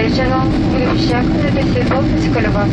А дальше вам в вещах записывает полностью колеба.